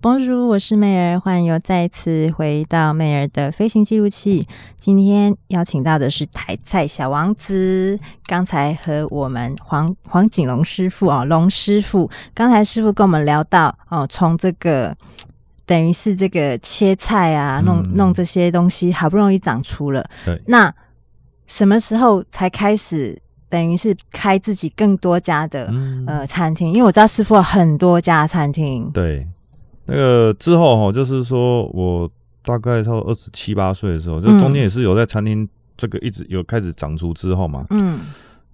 Bonjour，我是妹儿，欢迎又再次回到妹儿的飞行记录器。今天邀请到的是台菜小王子，刚才和我们黄黄景龙师傅哦，龙师傅，刚才师傅跟我们聊到哦，从这个等于是这个切菜啊，弄嗯。弄这些东西，好不容易长出了，对。那什么时候才开始？等于是开自己更多家的、嗯，呃餐厅，因为我知道师傅有很多家餐厅，对，那个之后哈，就是说我大概到二十七八岁的时候，就中间也是有在餐厅这个一直有开始长出之后嘛，嗯。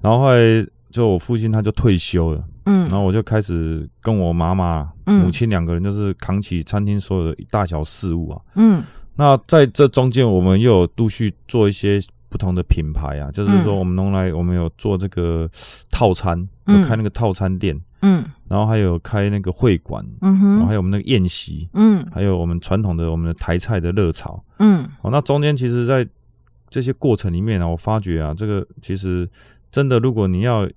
然后后来就我父亲他就退休了，嗯。然后我就开始跟我妈妈、嗯。母亲两个人就是扛起餐厅所有的大小事务啊。嗯。那在这中间，我们又有陆续做一些不同的品牌啊，就是说嗯我们弄来我们有做这个套餐，嗯。有开那个套餐店，嗯。然后还有开那个会馆，嗯哼。然后还有我们那个宴席，嗯。还有我们传统的我们的台菜的热炒。嗯。哦，那中间其实，在这些过程里面呢、我发觉啊，这个其实真的，如果你要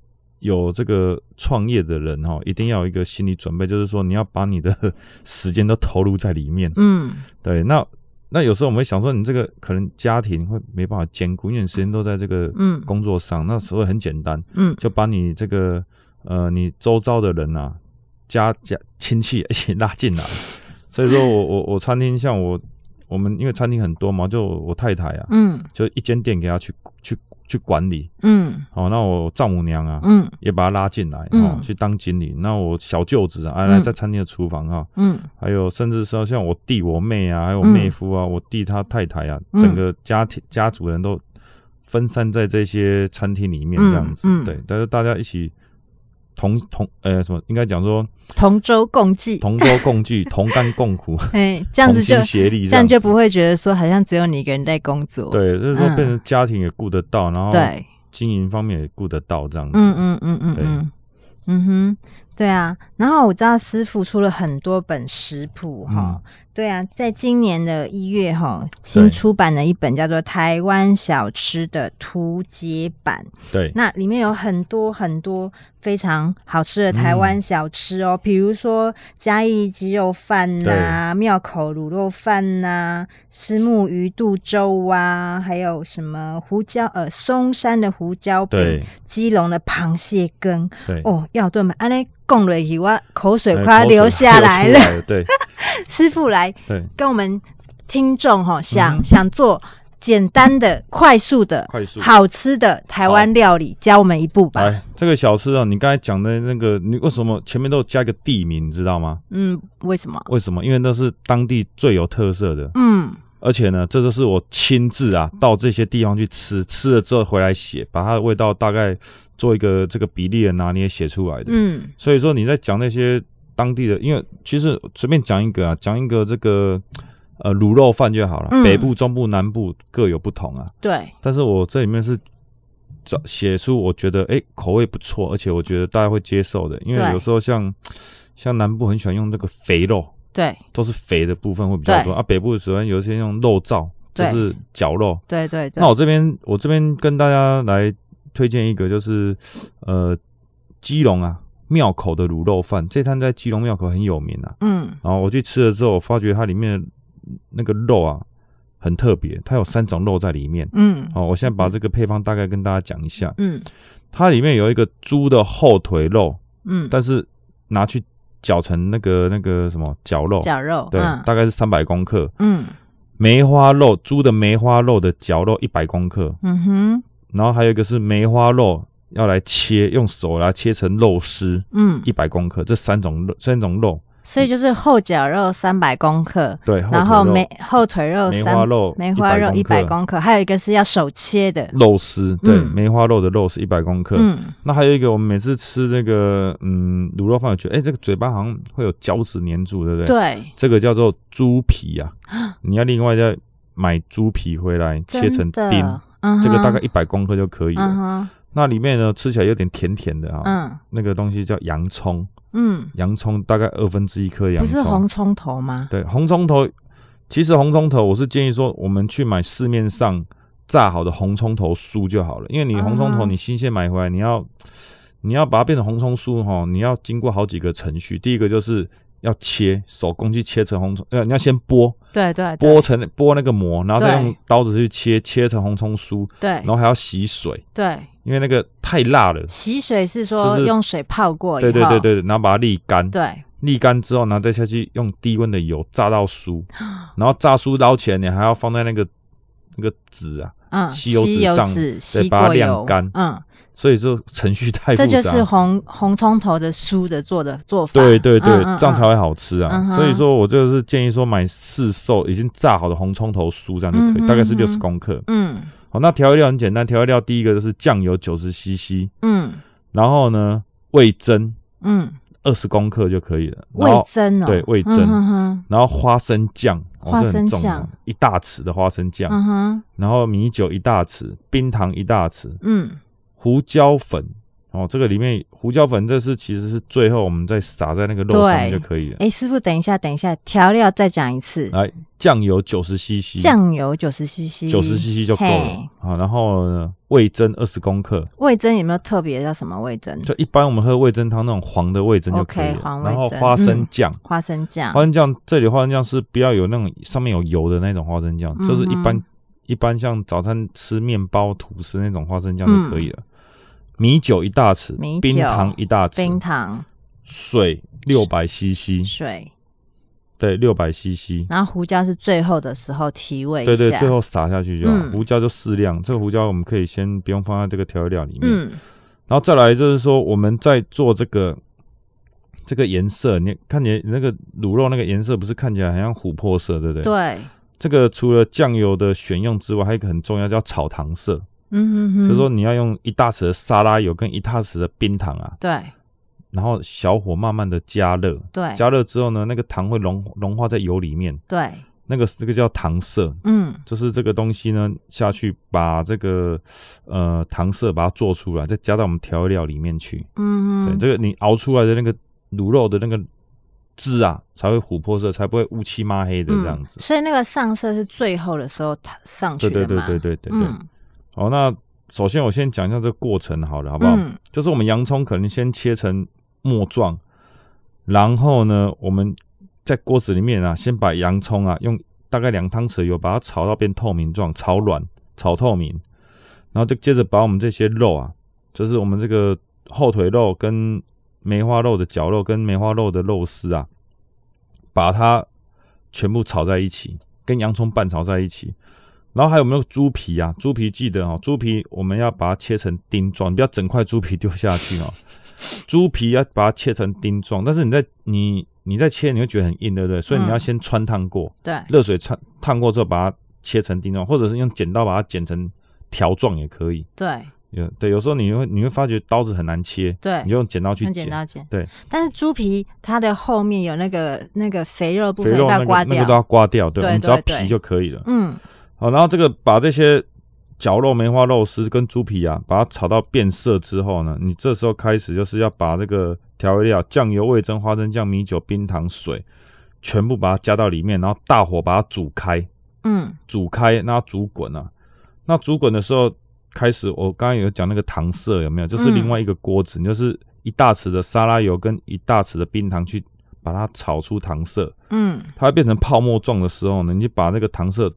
有这个创业的人哈、一定要有一个心理准备，就是说你要把你的 时间都投入在里面。嗯。对，那那有时候我们会想说，你这个可能家庭会没办法兼顾，因为你时间都在这个嗯工作上。那时候很简单，嗯就把你这个呃，你周遭的人啊，家家亲戚 一起拉进来。所以说我我我餐厅像我我们因为餐厅很多嘛，就我太太啊，嗯。就一间店给她去去去管理。嗯。好、那我丈母娘啊，嗯。也把她拉进来，嗯。哦，去当经理。那我小舅子啊，来在餐厅的厨房啊，嗯。还有甚至说像我弟、我妹啊，还有妹夫啊，我弟他太太啊，嗯。整个家庭家族人都分散在这些餐厅里面这样子。对，但是大家一起同同呃什么，应该讲说同舟共济，同舟共济、同甘共苦，哎，这样子就协力，这样就不会会觉得说好像只有你一个人在工作，对，就是说嗯。变成家庭也顾得到，然后对，经营方面也顾得到这样子。嗯嗯嗯嗯嗯。嗯哼，对啊。然后我知道师傅出了很多本食谱哈，嗯对啊，在今年的一月哈，新出版了一本叫做《台湾小吃的图解版》，对，那里面有很多很多非常好吃的台湾小吃哦，比如说嘉义鸡肉饭呐、庙口卤肉饭呐、虱目鱼肚粥啊，还有什么胡椒呃松山的胡椒饼对，基隆的螃蟹羹。对，哦，要对吗？安尼讲了以我口水哎快要流下来了。对 师傅来对，跟我们听众哈、想、嗯想做简单的、快速的、快速好吃的台湾料理，教我们一步吧。来，这个小吃啊，你刚才讲的那个，你为什么前面都加一个地名，你知道吗？嗯，为什么？为什么？因为那是当地最有特色的，嗯而且呢，这就是我亲自啊到这些地方去吃，吃了之后回来写，把它的味道大概做一个这个比例的拿捏写出来的。嗯。所以说你在讲那些当地的，因为其实随便讲一个啊，讲一个这个呃卤肉饭就好了，嗯。北部、中部、南部各有不同啊。对，但是我这里面是找写出我觉得诶口味不错，而且我觉得大家会接受的，因为有时候像像南部很喜欢用那个肥肉，对都是肥的部分会比较多啊，北部喜欢有一些用肉燥，就是绞肉。对对对。那我这边我这边跟大家来推荐一个，就是呃基隆啊庙口的卤肉饭，这摊在基隆庙口很有名啊。嗯然后我去吃了之后，我发觉它里面的那个肉啊很特别，它有三种肉在里面。嗯好，我现在把这个配方大概跟大家讲一下。嗯它里面有一个猪的后腿肉，嗯，但是拿去绞成那个那个什么绞肉，绞肉，对，嗯。大概是三百公克。嗯。梅花肉，猪的梅花肉的绞肉一百公克，嗯哼，然后还有一个是梅花肉，要来切，用手来切成肉丝嗯，一百公克，这三种肉，三种肉，所以就是后脚肉三百公克，对，然后梅后腿肉梅三花肉梅花肉一一百公克，还有一个是要手切的，肉丝，对，嗯梅花肉的肉是一百公克。嗯。那还有一个，我们每次吃这个嗯卤肉饭，我觉得哎、这个嘴巴好像会有胶质粘住，对不对？对，这个叫做猪皮啊，你要另外再买猪皮回来切成丁，嗯这个大概一百公克就可以了。嗯那里面呢，吃起来有点甜甜的啊。嗯。那个东西叫洋葱，嗯，洋葱大概二分之一颗洋葱。不葱。是红葱头吗？对，红葱头，其实红葱头我是建议说，我们去买市面上炸好的红葱头酥就好了，因为你红葱头啊。你新鲜买回来，你要你要把它变成红葱酥哈，你要经过好几个程序。第一个就是要切，手工去切成红葱，呃，你要先剥，对对对。剥成剥那个膜，然后再用刀子去切，切成红葱酥，对。然后还要洗水，对，因为那个太辣了。洗水是说就是用水泡过以对后，对对对，然后把它沥干，对。沥干之后，然后再下去用低温的油炸到酥，然后炸酥捞起来，你还要放在那个那个纸啊，嗯，吸油纸上对把它晾干。嗯，所以说程序太复杂。这就是红红葱头的酥的做的做法，对对对，嗯嗯嗯。这样才会好吃啊。嗯所以说我这个是建议说买市售已经炸好的红葱头酥，这样就可以，大概是六十公克。嗯好，那调味料很简单，调味料第一个就是酱油九十 CC，嗯。然后呢味增嗯，二十公克就可以了。味增哦，对味增嗯哼哼。然后花生酱，哦、花生酱要，一大匙的花生酱，嗯哼。然后米酒一大匙，冰糖一大匙，嗯。胡椒粉。哦，这个里面胡椒粉，这是其实是最后我们再撒在那个肉上面就可以了。哎，师傅，等一下，等一下，调料再讲一次，来，酱油九十 CC，酱油九十 CC，九十 CC 就够了嘿啊。然后呢，味增二十公克，味增有没有特别叫什么味增？就一般我们喝味增汤那种黄的味增就可以 OK，了。黄味增然后花生嗯酱，花生酱花，生酱这里花生酱是不要有那种上面有油的那种花生酱，嗯就是一般一般像早餐吃面包、吐司那种花生酱就可以了。嗯米酒一大匙米，酒冰糖一大匙冰，糖、水六百 CC，水，对，六百 CC。然后胡椒是最后的时候提味一对对，最后撒下去就好。嗯胡椒就适量，这个胡椒我们可以先不用放在这个调味料里面。嗯然后再来就是说，我们在做这个这个颜色，你看你那个卤肉那个颜色不是看起来很像琥珀色，对不对？。对，这个除了酱油的选用之外，还有一个很重要叫炒糖色，嗯哼哼，就是说你要用一大匙的沙拉油跟一大匙的冰糖啊，对然后小火慢慢的加热，对加热之后呢，那个糖会融融化在油里面，对，那个这个叫糖色。嗯就是这个东西呢，下去把这个呃糖色把它做出来，再加到我们调味料里面去。对，嗯对，这个你熬出来的那个卤肉的那个汁啊，才会琥珀色，才不会乌漆抹黑的这样子嗯。所以那个上色是最后的时候它上去对对对？对对对对。嗯好，那首先我先讲一下这个过程好了，好不好？嗯就是我们洋葱可能先切成末状，然后呢，我们在锅子里面啊，先把洋葱啊用大概两汤匙油把它炒到变透明状，炒软，炒透明，然后就接着把我们这些肉啊，就是我们这个后腿肉跟梅花肉的绞肉跟梅花肉的肉丝啊，把它全部炒在一起，跟洋葱拌炒在一起。然后还有没有猪皮啊？猪皮记得哦，猪皮我们要把它切成丁状，你不要整块猪皮丢下去哦。猪皮要把它切成丁状，但是你在你你在切，你会觉得很硬，对不对？所以你要嗯先穿烫过，对，热水穿烫过之后把它切成丁状，或者是用剪刀把它剪成条状也可以。对有对，有时候你会你会发觉刀子很难切，对你就用剪刀去剪剪。刀剪。对，但是猪皮它的后面有那个那个肥肉部分要刮掉。那个都要刮掉，对，只要皮就可以了。嗯好，然后这个把这些绞肉、梅花肉丝跟猪皮啊，把它炒到变色之后呢，你这时候开始就是要把这个调味料酱油、味增、花生酱、米酒、冰糖、水全部把它加到里面，然后大火把它煮开，嗯煮开，让它煮滚啊。那煮滚的时候，开始我刚刚有讲那个糖色有没有？就是另外一个锅子，你就是一大匙的沙拉油跟一大匙的冰糖去把它炒出糖色。嗯它会变成泡沫状的时候呢，你就把那个糖色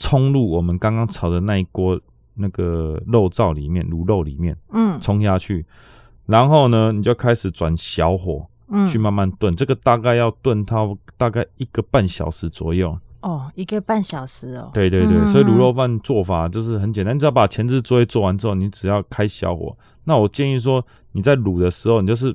冲入我们刚刚炒的那一锅那个肉燥里面，卤肉里面嗯冲下去，然后呢，你就开始转小火嗯，去慢慢炖，这个大概要炖到大概一个半小时左右。哦，一个半小时哦。对对对，嗯所以卤肉饭做法就是很简单，你只要把前置作业做完之后，你只要开小火。那我建议说，你在卤的时候，你就是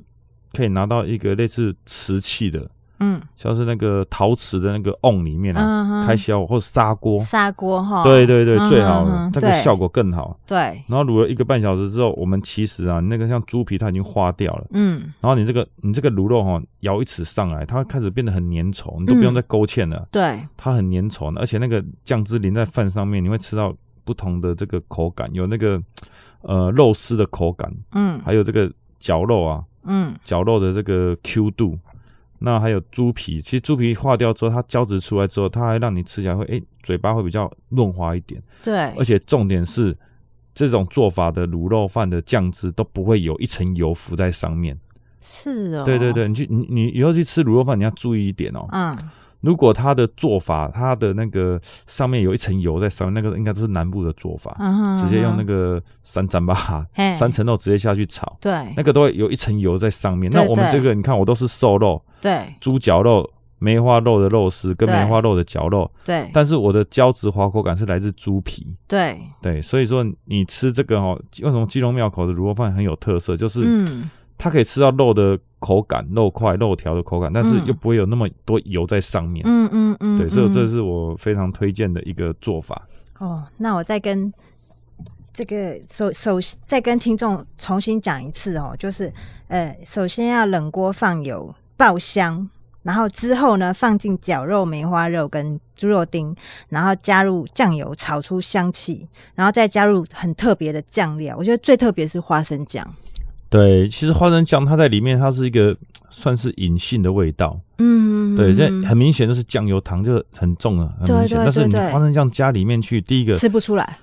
可以拿到一个类似瓷器的，嗯。像是那个陶瓷的那个瓮里面啊，嗯，开小火或者砂锅，砂锅哈。对对对，嗯最好这个效果更好。对，然后卤了一个半小时之后，我们其实啊，那个像猪皮它已经化掉了，嗯。然后你这个你这个卤肉哈，舀一匙上来，它会开始变得很粘稠，你都不用嗯再勾芡了，对，它很粘稠，而且那个酱汁淋在饭上面，你会吃到不同的这个口感，有那个呃肉丝的口感，嗯。还有这个绞肉啊，嗯。绞肉的这个 Q 度，那还有猪皮，其实猪皮化掉之后，它胶质出来之后，它还让你吃起来会诶、嘴巴会比较润滑一点，对。而，且重点是这种做法的卤肉饭的酱汁都不会有一层油浮在上面，是哦，对对，对，你去你你以后去吃卤肉饭，你要注意一点哦。嗯，如果它的做法，它的那个上面有一层油在上面，那个应该都是南部的做法，嗯直接用那嗯个三斩吧嘿，三层肉直接下去炒，对。那个都会有一层油在上面。对那我们这个你看，我都是瘦肉、对。猪脚肉、梅花肉的肉丝跟梅花肉的绞肉，对。但是我的胶质滑口感是来自猪皮。对，对，所以说你吃这个哦，为什么基隆庙口的卤肉饭很有特色？就是嗯，它可以吃到肉的口感、肉块、肉条的口感，但是嗯又不会有那么多油在上面。嗯嗯嗯，对，所以嗯这是我非常推荐的一个做法。哦，那我再跟这个首首先再跟听众重新讲一次哦，就是呃，首先要冷锅放油爆香，然后之后呢放进绞肉、梅花肉跟猪肉丁，然后加入酱油炒出香气，然后再加入很特别的酱料，我觉得最特别是花生酱。对，其实花生酱它在里面，它是一个算是隐性的味道。嗯，对，这嗯很明显就是酱油糖就很重了，很明显。但是你花生酱加里面去，第一个吃不出来。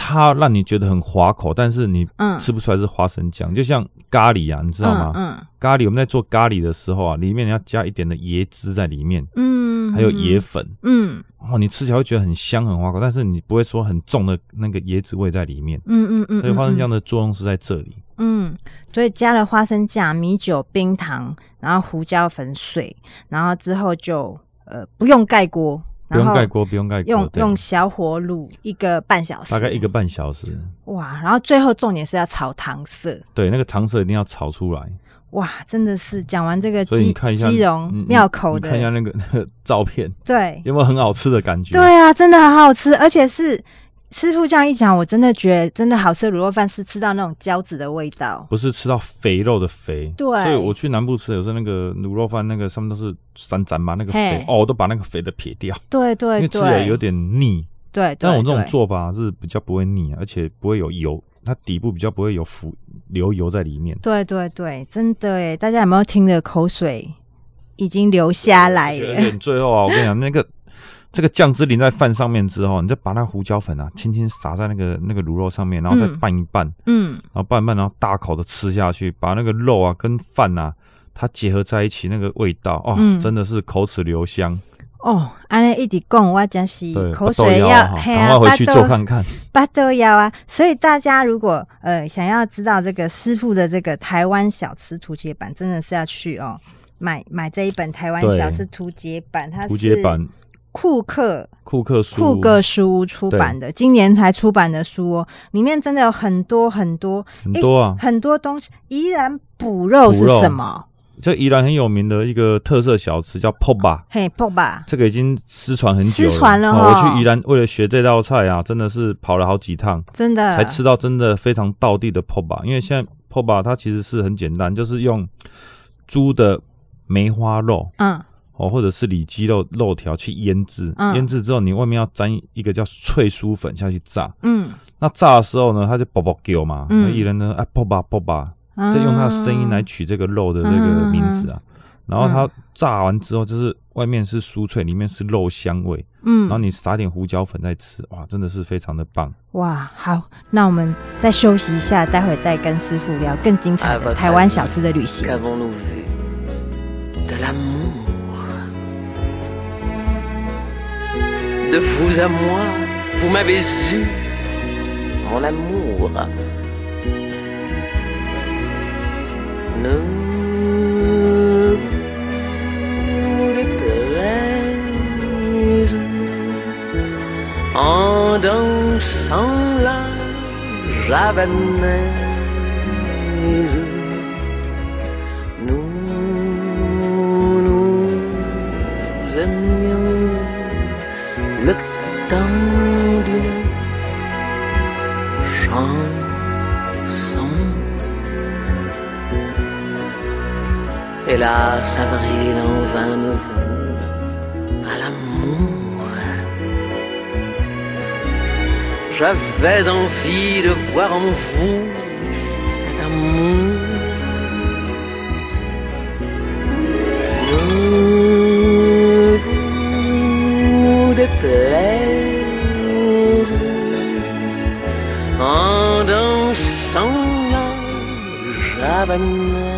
它让你觉得很滑口，但是你嗯，吃不出来是花生酱，就像咖喱啊，你知道吗？嗯咖喱我们在做咖喱的时候啊，里面你要加一点的椰汁在里面，嗯，还有椰粉。嗯哦，你吃起来会觉得很香很滑口，但是你不会说很重的那个椰子味在里面。嗯嗯嗯，所以花生酱嗯的作用是在这里。嗯，所以加了花生酱、米酒、冰糖，然后胡椒粉水，然后之后就呃不用盖锅，不用盖锅，不用盖锅，用用小火卤一个半小时，大概一个半小时。哇，然后最后重点是要炒糖色，对，那个糖色一定要炒出来。哇，真的是讲完这个所以你基看一下基隆你庙口的，你看一下那个那个 照片，对有没有很好吃的感觉？对啊，真的很好吃，而且是师傅这样一讲，我真的觉得真的好吃的卤肉饭是吃到那种胶质的味道，不是吃到肥肉的肥。对所以我去南部吃，有时候那个卤肉饭那个上面都是三斩嘛，那个肥嘿哦，我都把那个肥的撇掉，对对因为吃起来，有点腻。对，但我这种做法是比较不会腻，而且不会有油，它底部比较不会有浮流油在里面。对对对，真的哎，大家有没有听的口水已经流下来了？最后啊，我跟你讲，那个这个酱汁淋在饭上面之后，你再把那胡椒粉啊轻轻撒在那个那个卤肉上面，然后再嗯拌一拌，嗯，然后拌一拌，然后大口的吃下去，把那个肉啊跟饭啊它结合在一起，那个味道哦，嗯真的是口齿留香。哦，安尼一直讲，我真是，口水要赶快回去做看看。八豆腰啊！所以大家如果呃想要知道这个师傅的这个台湾小吃图解版，真的是要去哦买买这一本台湾小吃图解版，它是图解版库克库克书，库克书屋出版的，今年才出版的书哦，里面真的有很多很多很多啊。很多东西。宜兰补肉是什么？这宜兰很有名的一个特色小吃叫 POBA，嘿，泡吧，这个已经失传很久失传了我去宜兰为了学这道菜啊，真的是跑了好几趟，真的才吃到真的非常道地的 POBA。因为现在 POBA 它其实是很简单，就是用猪的梅花肉嗯哦，或者是里脊肉肉条去腌制，嗯腌制之后你外面要沾一个叫脆酥粉下去炸。嗯，那炸的时候呢，它就啵啵叫嘛，嗯那艺人呢啊 POBA POBA，嗯再用它的声音来取这个肉的这个名字啊。然后嗯它炸完之后，就是外面是酥脆，里面是肉香味，嗯然后嗯，你撒点胡椒粉再吃，哇，真的是非常的棒。哇，好，那我们再休息一下，待会再跟师傅聊更精彩的台湾小吃的旅行。De vous à moi, vous m'avez su, mon amour. Ne vous déplaise en dansant la javanaise. Temps d'une chanson. Hélas, avril en vain me vaut à l'amour. J'avais envie de voir en vous cet amour. plaise en dansant la javanais.